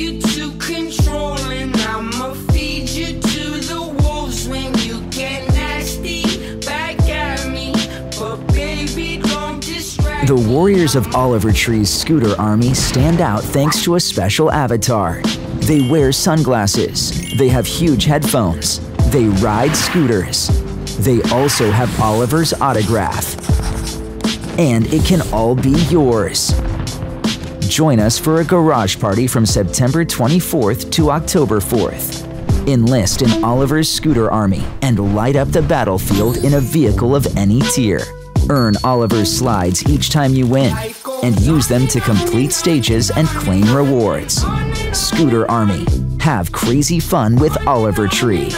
you to control, and I'ma feed you to the wolves when you get nasty back at me. But baby, don't distract The warriors of Oliver Tree's scooter army stand out thanks to a special avatar. They wear sunglasses, they have huge headphones, they ride scooters. They also have Oliver's autograph. And it can all be yours. Join us for a garage party from September 24th to October 4th. Enlist in Oliver's Scooter Army and light up the battlefield in a vehicle of any tier. Earn Oliver's slides each time you win and use them to complete stages and claim rewards. Scooter Army. Have crazy fun with Oliver Tree.